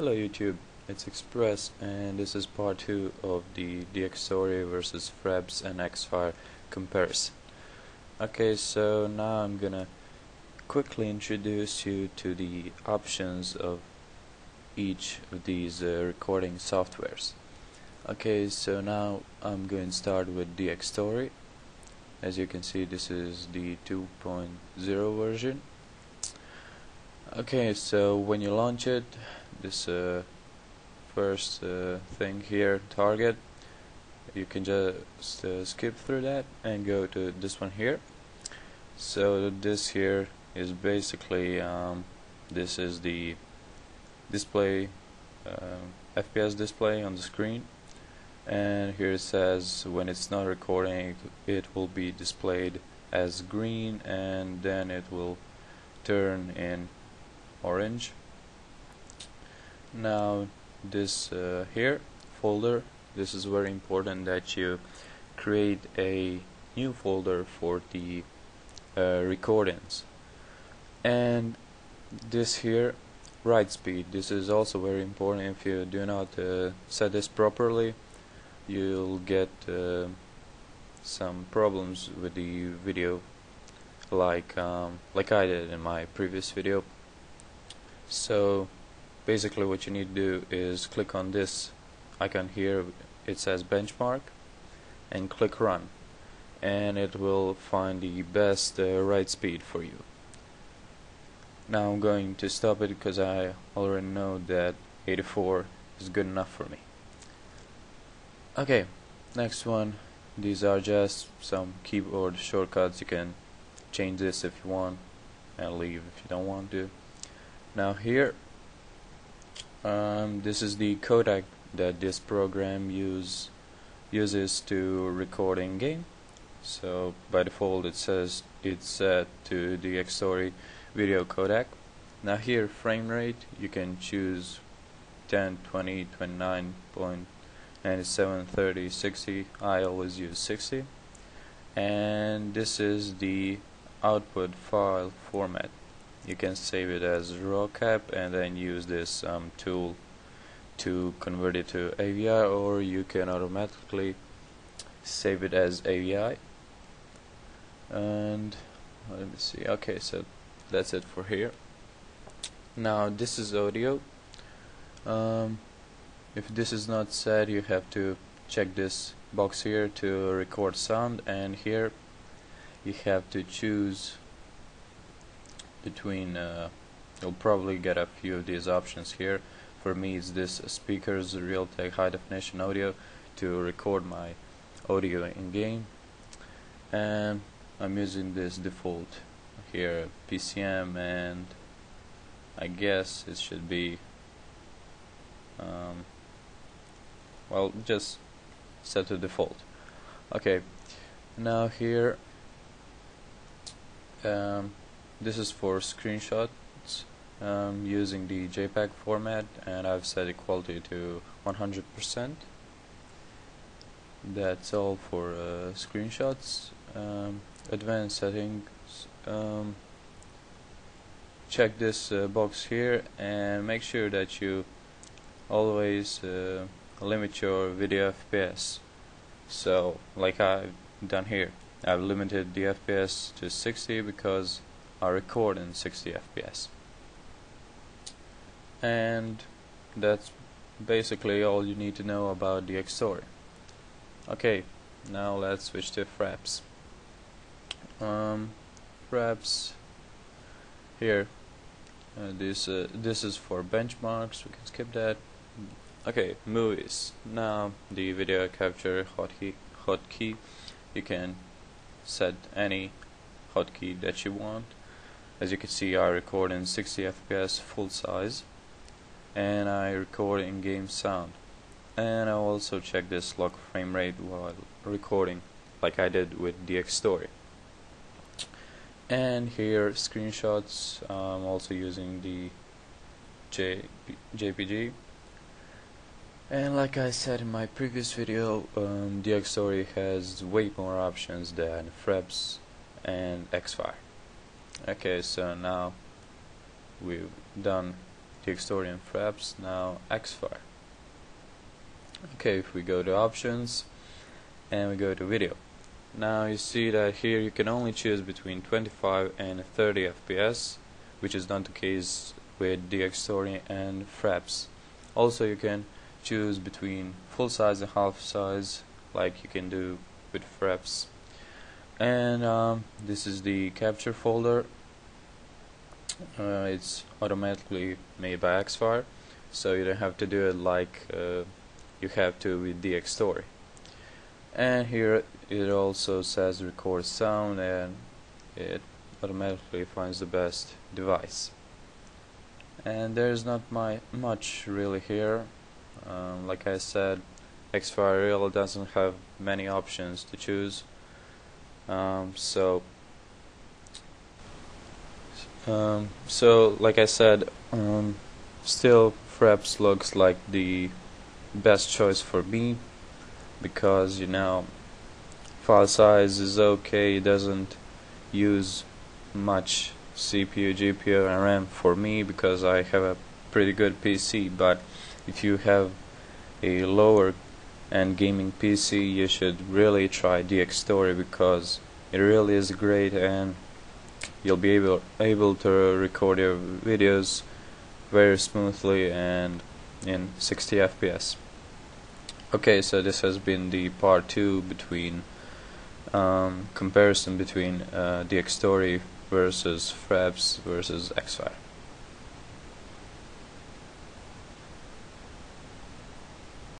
Hello YouTube, it's Express and this is part 2 of the Dxtory versus Fraps and Xfire comparison. Okay, so now I'm gonna quickly introduce you to the options of each of these uh, recording softwares. Okay, so now I'm going to start with Dxtory. As you can see this is the 2.0 version. Okay, so when you launch it this uh, first uh, thing here target. You can just uh, skip through that and go to this one here. So this here is basically um, this is the display FPS display on the screen. And here it says when it's not recording it will be displayed as green and then it will turn in orange now this uh, here folder this is very important that you create a new folder for the uh, recordings. And this here write speed this is also very important. If you do not uh, set this properly you'll get uh, some problems with the video like um, like I did in my previous video. So basically what you need to do is click on this icon here. It says benchmark and click run and it will find the best uh, write speed for you. Now I'm going to stop it because I already know that 84 is good enough for me. Okay next one. These are just some keyboard shortcuts. You can change this if you want and leave if you don't want to. Now here um, this is the codec that this program use uses to record in game. So by default it says it's set to the Dxtory video codec. Now here frame rate you can choose 10 20 29.97 30 60 I always use 60 and this is the output file format you can save it as raw cap and then use this um, tool to convert it to AVI or you can automatically save it as AVI and let me see. Okay so that's it for here. Now this is audio. Um, if this is not set you have to check this box here to record sound. And here you have to choose between uh, you'll probably get a few of these options here. For me it's this speakers Realtek high definition audio to record my audio in game and I'm using this default here PCM and I guess it should be um, well just set to default. Okay now here um, this is for screenshots um, using the JPEG format and I've set equality to 100% that's all for uh, screenshots. Um, advanced settings um, check this uh, box here and make sure that you always uh, limit your video FPS so like I've done here I've limited the FPS to 60 because I record in 60 FPS and that's basically all you need to know about Dxtory okay now let's switch to fraps. Um, fraps here. Uh, this uh, this is for benchmarks we can skip that. Okay movies. Now the video capture hotkey hotkey you can set any hotkey that you want as you can see I record in 60 FPS full size and I record in-game sound. And I also check this lock frame rate while recording like I did with Dxtory and here screenshots I'm also using the J JPG and like I said in my previous video um, Dxtory has way more options than Fraps and Xfire okay so now we've done Dxtory and Fraps, now Xfire. Okay, if we go to options and we go to video. Now you see that here you can only choose between 25 and 30 FPS, which is not the case with the Dxtory and Fraps. Also you can choose between full size and half size like you can do with Fraps. And um, this is the capture folder. Uh, it's automatically made by Xfire, so you don't have to do it like uh, you have to with Dxtory. And here it also says record sound and it automatically finds the best device and there's not my much really here um, like I said Xfire Real doesn't have many options to choose um, so um, so like I said um, still Fraps looks like the best choice for me because you know file size is okay it doesn't use much CPU, GPU and RAM for me because I have a pretty good PC but if you have a lower end gaming PC you should really try Dxtory because it really is great and you'll be able able to record your videos very smoothly and in 60 FPS okay so this has been the part 2 between um, comparison between uh, Dxtory versus Fraps versus Xfire.